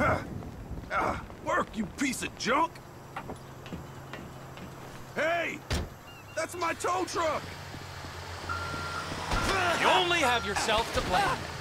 Uh, work, you piece of junk! Hey! That's my tow truck! You only have yourself to blame.